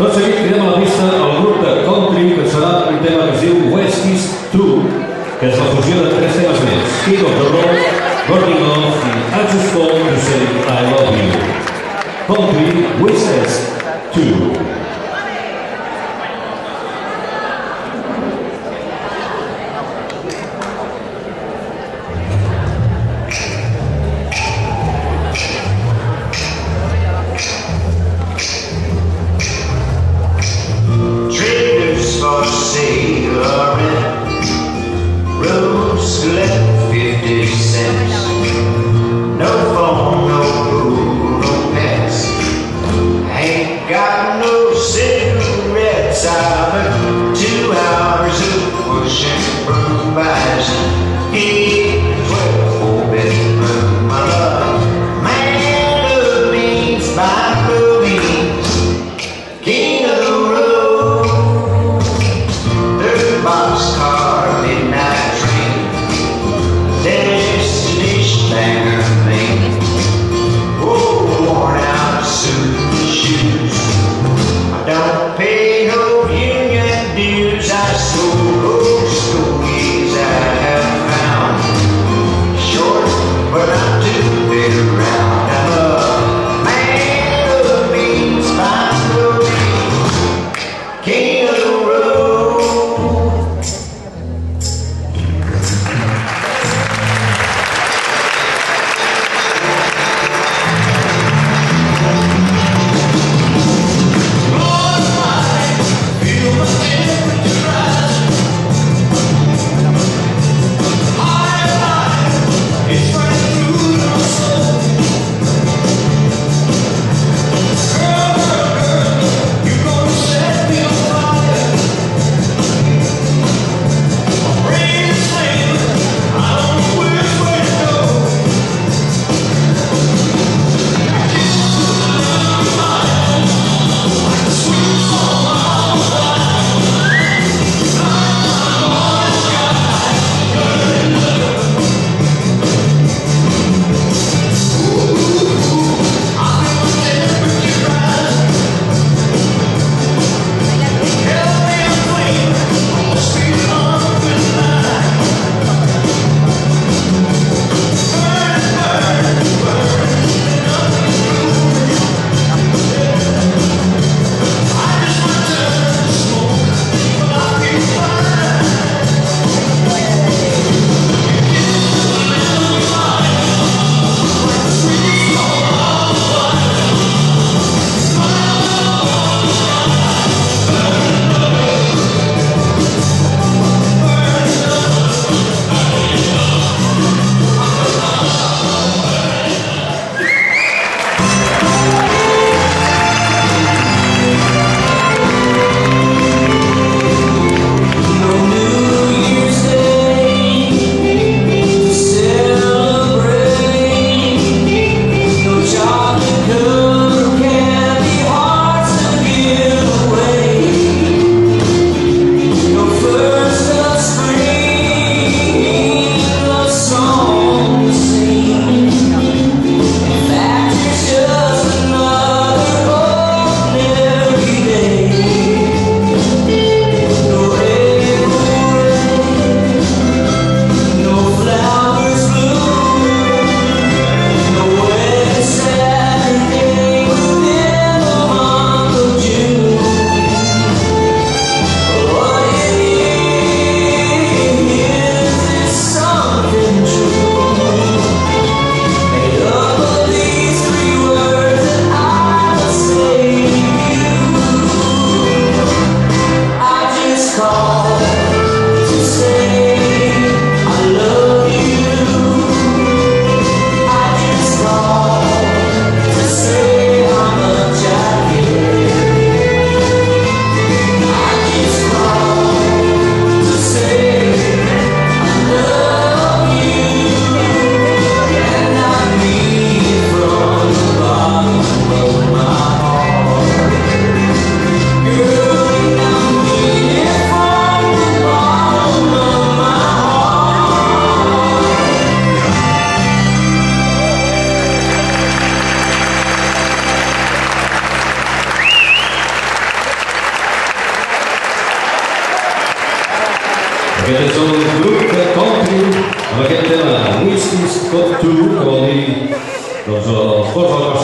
Tot seguit cridem a la pista el grup de country que serà un tema que es diu West East 2, que és la fusió de tres temes més. King of the Get the good country. We get them a whiskey scotch too. Only those are four